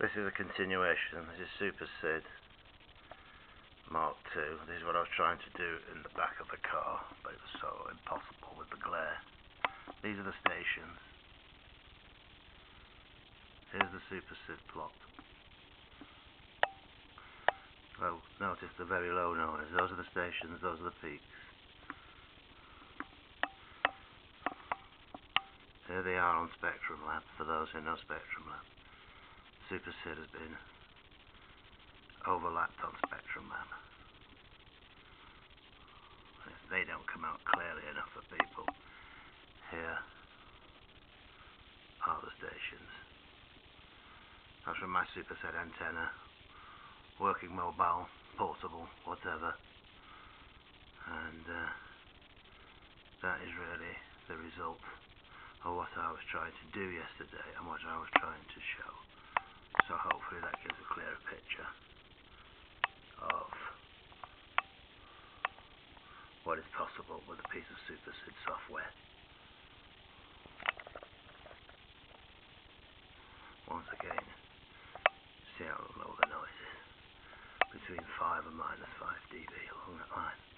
This is a continuation. This is Super SID Mark II. This is what I was trying to do in the back of the car, but it was so impossible with the glare. These are the stations. Here's the Super SID plot. Well, notice the very low noise. Those are the stations, those are the peaks. Here they are on Spectrum Lab, for those who know Spectrum Lab. Super SID has been overlapped on Spectrum Lab. They don't come out clearly enough for people, here are the stations. That's from my Super SID antenna, working mobile, portable, whatever. And uh, that is really the result of what I was trying to do yesterday and what I was trying to show. So hopefully that gives a clearer picture of what is possible with a piece of Super software. Once again, see how low the noise is. Between 5 and minus 5 dB along that line.